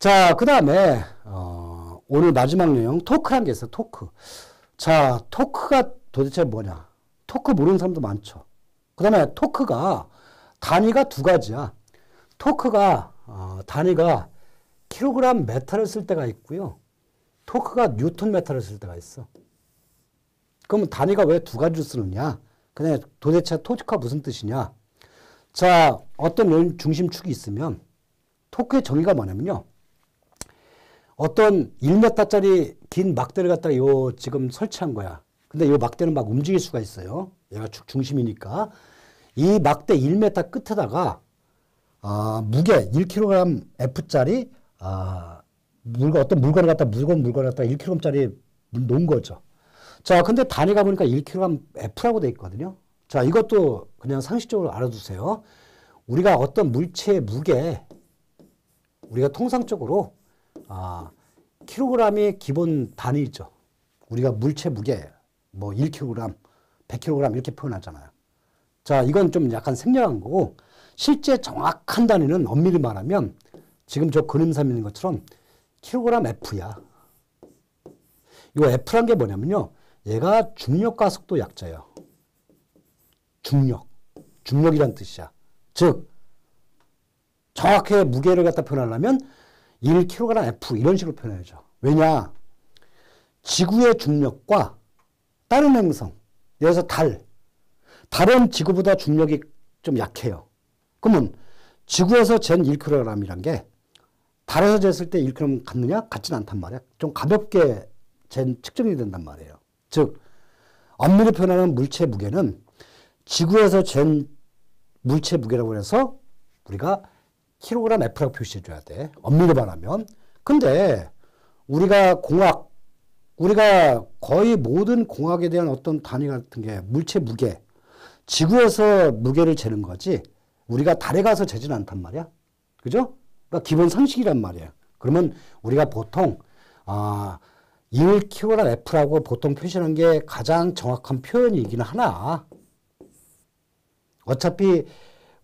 자, 그 다음에, 어, 오늘 마지막 내용, 토크란 게 있어요, 토크. 자, 토크가 도대체 뭐냐? 토크 모르는 사람도 많죠. 그 다음에 토크가 단위가 두 가지야. 토크가, 어, 단위가 킬로그램 메타를 쓸 때가 있고요. 토크가 뉴턴 메타를 쓸 때가 있어. 그러면 단위가 왜 두 가지를 쓰느냐? 그냥 도대체 토크가 무슨 뜻이냐? 자, 어떤 중심축이 있으면 토크의 정의가 뭐냐면요. 어떤 1m짜리 긴 막대를 갖다가 요 지금 설치한 거야. 근데 요 막대는 막 움직일 수가 있어요. 얘가 축 중심이니까. 이 막대 1m 끝에다가 아, 무게 1kg F짜리 아, 물건 어떤 물건을 갖다 무거운 물건을 갖다 1kg짜리 놓은 거죠. 자, 근데 단위가 보니까 1kg F라고 돼 있거든요. 자, 이것도 그냥 상식적으로 알아두세요. 우리가 어떤 물체의 무게 우리가 통상적으로 아, 킬로그램이 기본 단위죠. 우리가 물체 무게 뭐 1kg, 100kg 이렇게 표현하잖아요. 자, 이건 좀 약간 생략한 거고 실제 정확한 단위는 엄밀히 말하면 지금 저 그림상 있는 것처럼 킬로그램 F야. 이 F란 게 뭐냐면요. 얘가 중력과 속도 약자예요. 중력. 중력이란 뜻이야. 즉 정확하게 무게를 갖다 표현하려면 1kg F 이런 식으로 표현해야죠. 왜냐? 지구의 중력과 다른 행성, 예를 들어서 달. 달은 지구보다 중력이 좀 약해요. 그러면 지구에서 잰 1kg이란 게 달에서 쟀을 때 1kg 같느냐? 같지는 않단 말이야. 좀 가볍게 잰 측정이 된단 말이에요. 즉 엄밀히 표현하는 물체 무게는 지구에서 잰 물체 무게라고 해서 우리가 킬로그램 F라고 표시해 줘야 돼. 엄밀히 말하면. 근데 우리가 공학, 우리가 거의 모든 공학에 대한 어떤 단위 같은 게 물체 무게, 지구에서 무게를 재는 거지 우리가 달에 가서 재지는 않단 말이야. 그죠? 그러니까 기본 상식이란 말이야. 그러면 우리가 보통, 아, 1kg F라고 보통 표시하는 게 가장 정확한 표현이긴 하나. 어차피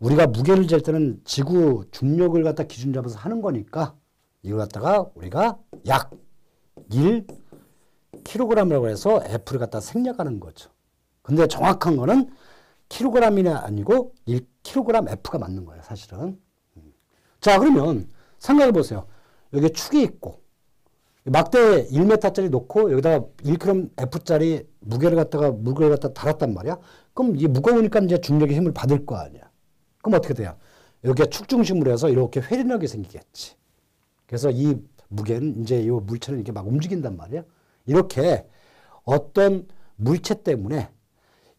우리가 무게를 잴 때는 지구 중력을 갖다 기준 잡아서 하는 거니까 이걸 갖다가 우리가 약 1kg이라고 해서 F를 갖다 생략하는 거죠. 근데 정확한 거는 킬로그램이 아니고 1kg F가 맞는 거예요, 사실은. 자, 그러면 생각해 보세요. 여기 축이 있고 막대 1m짜리 놓고 여기다가 1kg F짜리 무게를 갖다가 무게를 갖다 달았단 말이야. 그럼 이게 무거우니까 이제 중력의 힘을 받을 거 아니야. 그럼 어떻게 돼요? 여기가 축중심으로 해서 이렇게 회전력이 생기겠지. 그래서 이 무게는 이제 이 물체는 이렇게 막 움직인단 말이야. 이렇게 어떤 물체 때문에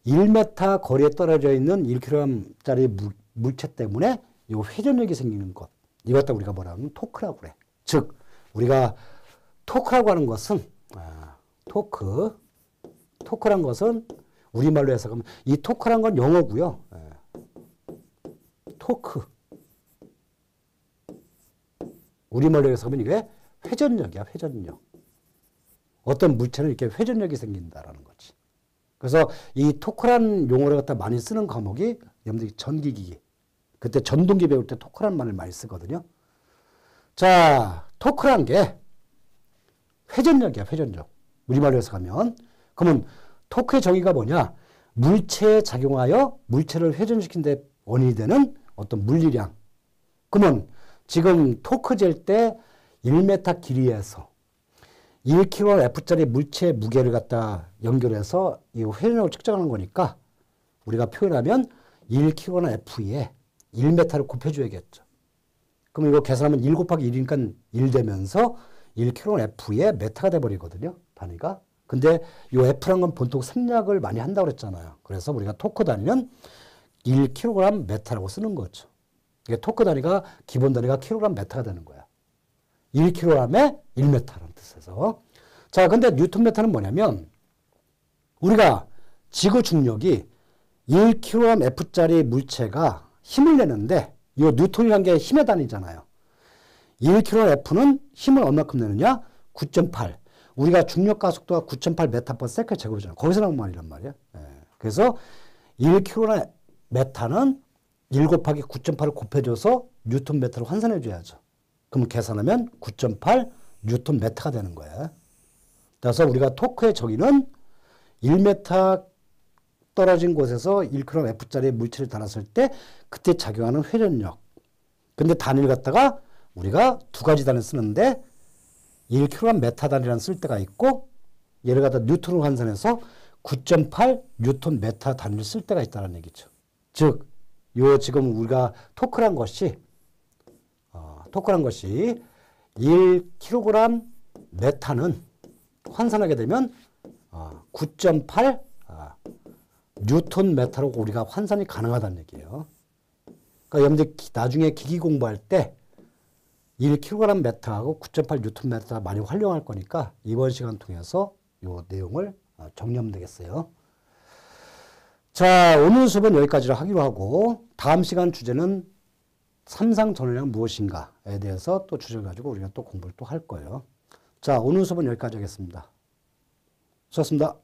1m 거리에 떨어져 있는 1kg짜리 무, 물체 때문에 이 회전력이 생기는 것. 이것 다 우리가 뭐라 하면 토크라고 그래. 즉, 우리가 토크라고 하는 것은, 아, 토크. 토크란 것은 우리말로 해석하면 이 토크란 건 영어고요. 예. 토크. 우리말로 해석하면 이게 회전력이야, 회전력. 어떤 물체는 이렇게 회전력이 생긴다라는 거지. 그래서 이 토크란 용어를 갖다 많이 쓰는 과목이 여러분들이 전기기기. 그때 전동기 배울 때 토크란 말을 많이 쓰거든요. 자, 토크란 게 회전력이야, 회전력. 우리말로 해석하면. 그러면 토크의 정의가 뭐냐? 물체에 작용하여 물체를 회전시킨 데 원인이 되는 어떤 물리량. 그러면 지금 토크 잴 때 1m 길이에서 1kg F짜리 물체 무게를 갖다 연결해서 이 회전력을 측정하는 거니까 우리가 표현하면 1kg나 F에 1m를 곱해줘야겠죠. 그럼 이거 계산하면 1 곱하기 1이니까 1 되면서 1kg F에 메타가 돼버리거든요. 단위가. 근데 이 F란 건 보통 생략을 많이 한다고 그랬잖아요. 그래서 우리가 토크 단위는 1kg 메타라고 쓰는 거죠. 이게 토크 단위가 기본 단위가 킬로그램 메타가 되는 거야. 1kg에 1메타라는 뜻에서. 자, 근데 뉴턴 메타는 뭐냐면 우리가 지구 중력이 1kg F짜리 물체가 힘을 내는데 이 뉴턴이라는 게 힘의 단위잖아요. 1kg F는 힘을 얼마큼 내느냐? 9.8. 우리가 중력 가속도가 9.8 메타 per second 제곱이잖아. 거기서 나온 말이란 말이야. 예. 그래서 1kg 메타는 1 곱하기 9.8을 곱해줘서 뉴턴 메타를 환산해 줘야죠. 그럼 계산하면 9.8 뉴턴 메타가 되는 거예요. 그래서 우리가 토크의 정의는 1m 떨어진 곳에서 1kg F짜리 물체를 달았을 때 그때 작용하는 회전력. 근데 단위를 갖다가 우리가 두 가지 단위 쓰는데 1kg 메타 단위라는 쓸 때가 있고 얘를 갖다 뉴턴으로 환산해서 9.8 뉴턴 메타 단위를 쓸 때가 있다는 얘기죠. 즉, 요 지금 우리가 토크란 것이 어, 토크란 것이 1kg 메타는 환산하게 되면 어, 9.8 아, 뉴턴 메타로 우리가 환산이 가능하다는 얘기예요. 그러니까 여러분들 기- 나중에 기기 공부할 때 1kg 메타하고 9.8 뉴턴 메타 많이 활용할 거니까 이번 시간 통해서 요 내용을 어, 정리하면 되겠어요. 자, 오늘 수업은 여기까지로 하기로 하고 다음 시간 주제는 삼상 전원이란 무엇인가에 대해서 또 주제를 가지고 우리가 또 공부를 또 할 거예요. 자, 오늘 수업은 여기까지 하겠습니다. 수고하셨습니다.